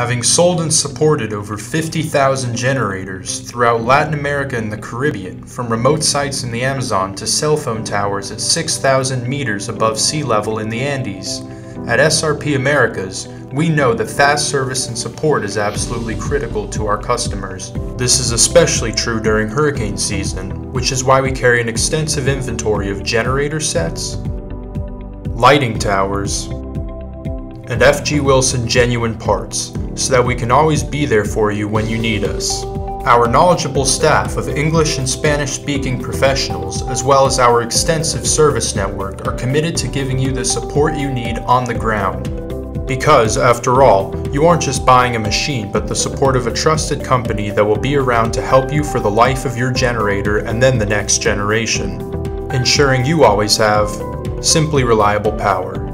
Having sold and supported over 50,000 generators throughout Latin America and the Caribbean, from remote sites in the Amazon to cell phone towers at 6,000 meters above sea level in the Andes, at SRP Americas, we know that fast service and support is absolutely critical to our customers. This is especially true during hurricane season, which is why we carry an extensive inventory of generator sets, lighting towers, and FG Wilson genuine parts, so that we can always be there for you when you need us. Our knowledgeable staff of English and Spanish speaking professionals, as well as our extensive service network, are committed to giving you the support you need on the ground. Because, after all, you aren't just buying a machine, but the support of a trusted company that will be around to help you for the life of your generator and then the next generation, ensuring you always have simply reliable power.